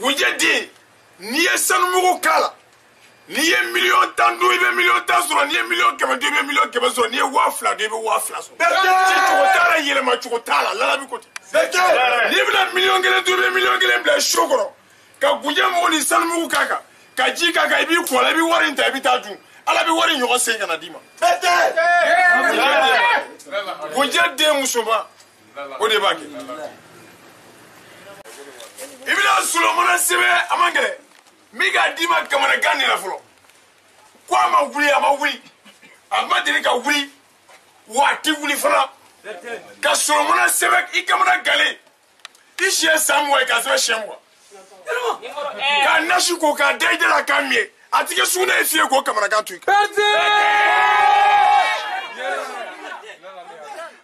gunjɛ den n'i ye sanumugu k'a la n'i ye miliyɔn tan dun i bɛ miliyɔn tan sɔrɔ n'i ye miliyɔn kɛmɛ dun i bɛ miliyɔn kɛmɛ sɔrɔ n'i ye waa fila dun i bɛ waa fila sɔrɔ. ci cogo t'a la yɛlɛma cogo t'a la lalabi ko ten. n'i bɛna miliyɔn kelen dun i bɛ miliyɔn kelen bila so kɔrɔ ka gunjɛ mugu ni sanumugu k'a kan ka ji k'a kan i b'i kɔ la i bɛ wari in ta i bɛ taa dun ala bɛ wari ɲɔgɔn sen ka na d'i ma. gunjɛ den musoman. o de b'a kɛ i bɛna solomana sɛbɛn a man gɛlɛn min k'a d'i ma kamanagan de la fɔlɔ ko a ma wuli a ma wuli a ma deli ka wuli wa a ti wuli fana ka solomana sɛbɛn i kamana galen i siɲɛ san mugan ye k'a sɛbɛn siɲɛ mugan k'a nasi ko k'a da i da la k'a miye a ti kɛ sugunɛ ye fiye k'o kamanagan to i kan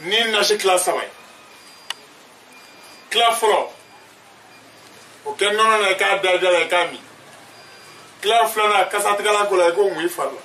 ni nasi tila saba ye tila fɔlɔ o kɛ nɔnɔ na i k'a da da la i k'a min tila filanan kasatigɛlan ko la i k'o mun i fari la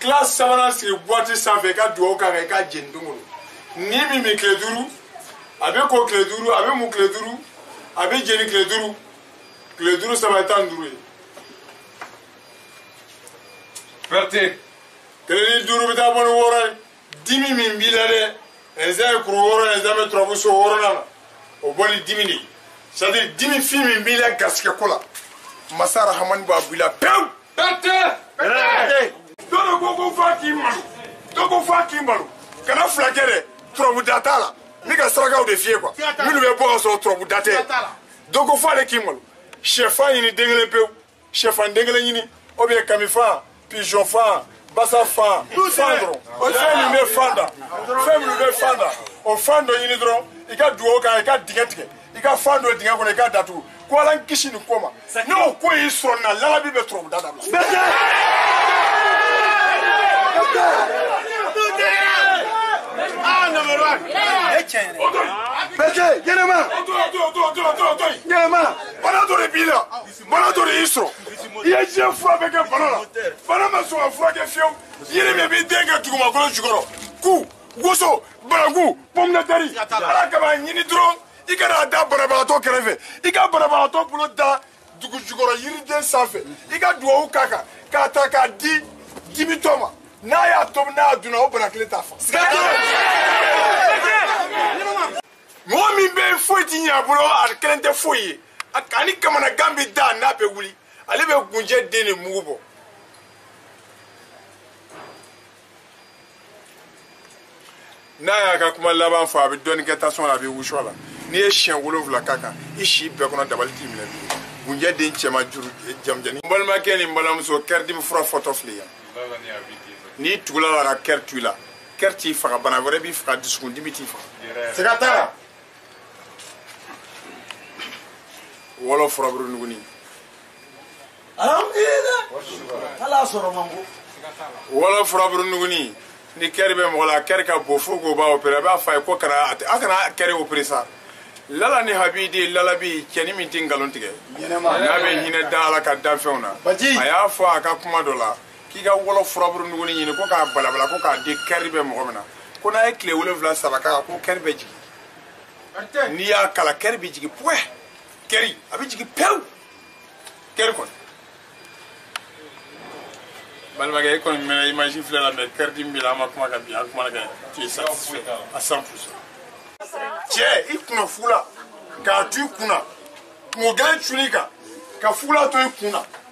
tila sabanan sigi buwati sanfɛ i ka dugawu k'a kan i k'a jeni don o don ni min min tile duuru a bɛ ko tile duuru a bɛ mun tile duuru a bɛ jeni tile duuru tile duuru saba ye tan ni duuru ye. Berthe. Kelen ni duuru bɛ taa bɔ ni wɔɔrɔ ye. dimi min b'i la dɛ ɛnzɛn ye kuru wɔɔrɔ ɛnzɛn bɛ turabu so wɔɔrɔnan na o bɔli dimi de c'est à dire dimi fin min b'i la garisɛgɛ ko la masa rahamani b'a b'i la pewu. bɛɛ tɛ bɛɛ tɛ. dɔ de ko ko f'a k'i malo dɔ ko f'a k'i malo kana fila kɛ dɛ turabu da t'a la n bɛ ka sarakaw de fiyɛ kuwa minnu bɛ bɔ ka sɔrɔ turabu da tɛ dɔ ko f'ale k'i malo sɛfan ɲini den kelen pewu. sɛfan den kelen ɲini o bɛ kamifan pigeon fan basa fan fan dɔrɔn o fɛn min bɛ fan da fɛn min bɛ fan da o fan dɔ ɲini dɔrɔn i ka dugawu kan i ka dingɛ tigɛ i ka fan dɔ dingɛ kɔnɔ i ka datugu ko ala n kisi nin ko ma n'o ko y'i sɔrɔ nin na lalabi bɛ turabu da dabila. Bɛse, yɛlɛma! Yɛlɛma! Bana dɔ de b'i la! bana dɔ de y'i sɔrɔ i ye diɲɛ fura bɛɛ kɛ bana la bana ma sɔn ka furakɛ fiyewu yiri min b'i den kɛ dugumakolo jukɔrɔ ku woso banaku pɔminɛtɛri ala kama ɲini dɔrɔn i kana a da banabagatɔ kɛrɛfɛ i ka banabagatɔ bolo da dugu jukɔrɔ yiriden sanfɛ i ka duwawu k'a kan k'a ta k'a di dimitɔ ma n'a y'a tobi n'a y'a dunna o bana kelen t'a fa mɔgɔ min bɛ foyi ti ɲɛ a bolo a kelen tɛ foyi ye ani kamanagan bɛ da n'a bɛ wuli ale bɛ gunjɛ den de mugu bɔ n'a y'a ka kuma laban fɔ a bɛ dɔɔnin kɛ tasuma la a bɛ wusɔ la n'i ye siɲɛ wolonwula k'a kan i si bɛɛ kɔnɔ dabali t'i minɛ bilen gunjɛ den cɛman juru eh, jamujani n balimakɛ ni n balimamuso kɛridimi fura fɔtɔ fili yan n'i tugula la ka kɛri to i la kɛri t'i faga bana wɛrɛ b'i faga dusukun dimi t'i faga siga t'a la wɔlɔ furaburu nuguni alhamdulilayi ala sɔrɔ man go wɔlɔ furaburu nuguni ni kɛri bɛ mɔgɔ la kɛri ka bon fo k'o b'a opere a b'a fɔ a ye ko kana a kana kɛri opere sa lala ni habidi lalabi cɛni min tɛ nkalon tigɛ n'a bɛ hinɛ da ala ka danfɛnw na a y'a fɔ a ka kuma dɔ la k'i ka wɔlɔ furaburu nuguni ɲini ko k'a balabala ko k'a di kɛri bɛ mɔgɔ min na ko n'a ye tile wolonwula saba k'a ko kɛri bɛ jigin n'i y'a kala kɛri bɛ jigin puwɛ kɛri a bɛ jigin pewu kɛri kɔni balimakɛ e kɔni mɛnna image filɛ la mɛ kɛridi min b'i la an ma kuma ka bi an kumana ka tu ye satisfait à 100 cɛ i kunna fugula k'a to i kunna kungo gɛlɛn cunni kan ka fugula to i kun na